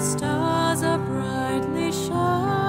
stars are brightly shining.